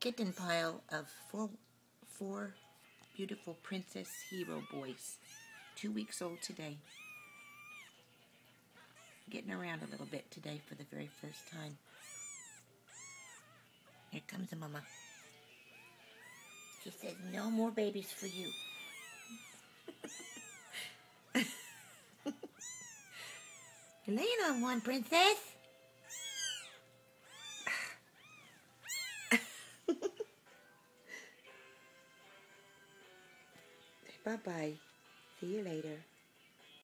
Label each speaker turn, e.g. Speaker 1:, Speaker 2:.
Speaker 1: kitten pile of four, four beautiful princess hero boys. Two weeks old today. Getting around a little bit today for the very first time. Here comes the mama. She says, no more babies for you. You're laying on one, princess. Bye-bye. See you later.